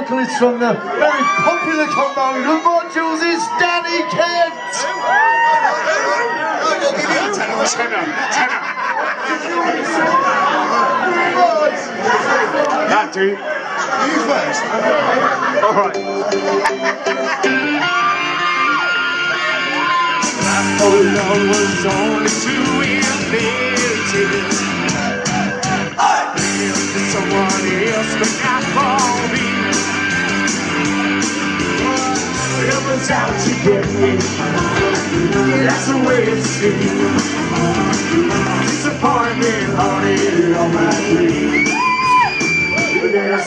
vocalist from the very popular combo, The Modules, is Danny Kent. Tenor, tenor. That dude. You first. All right. Oh, love was only too invented. I lived for someone else, but not was out to get me. That's the way it seems. Disappointment haunted all my dreams. But then I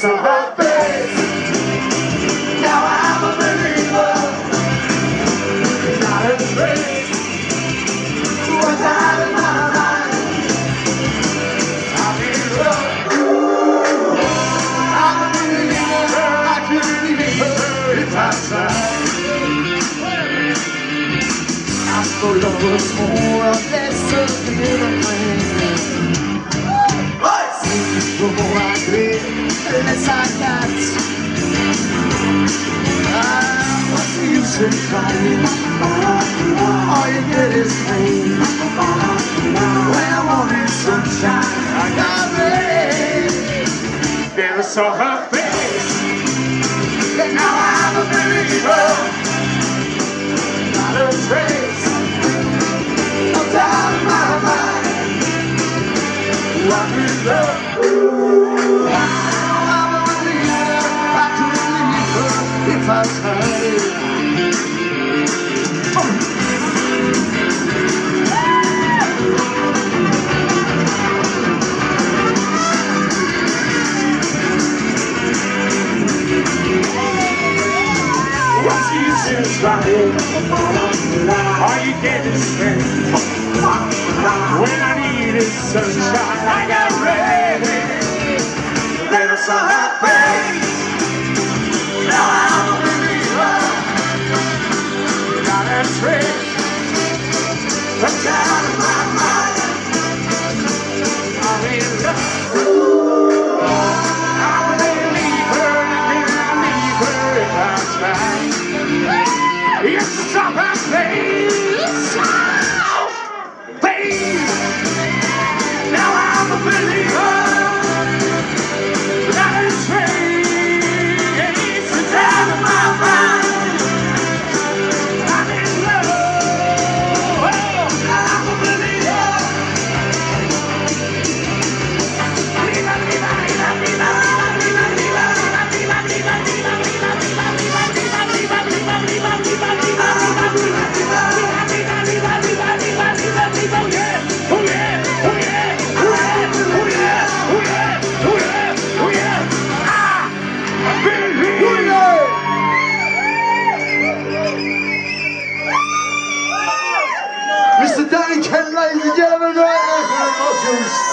Thought love more or less of a thing. The more I did, less I got. Ah, what's the use in trying? All you get is pain. When I wanted sunshine, I got rain. Never saw her face, The use? All you get is pain. When I needed sunshine, I got ready. Then I saw her face. Now I'm a believer. Not a trick. That's out kendi izleyeceğime dua etmesin. Nasılmış?